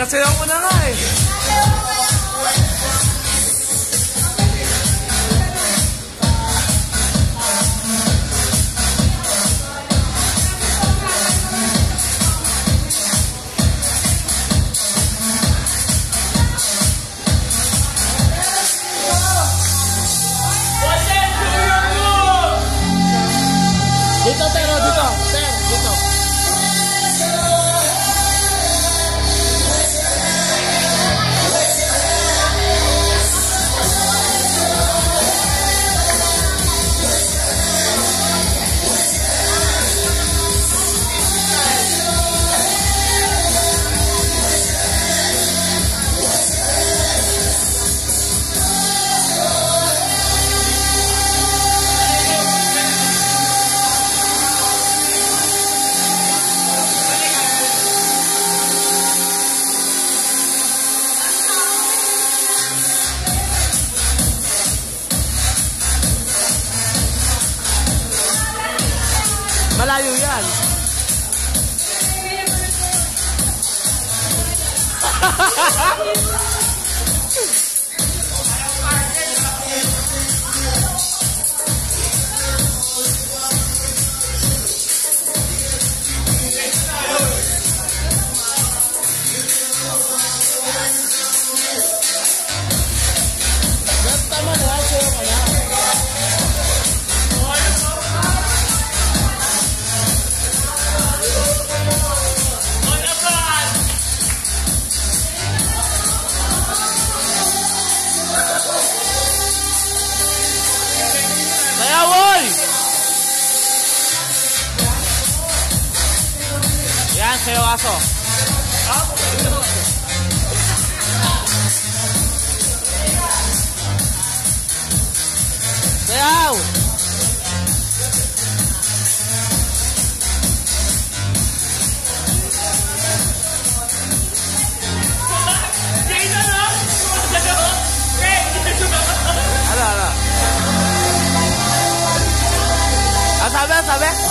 Venga, se da buena live. Kita tengok kita. Malayo yan. Tama na, sayo ka. Sayawoy! Yan, sayaw aso. Sayaw! a ver.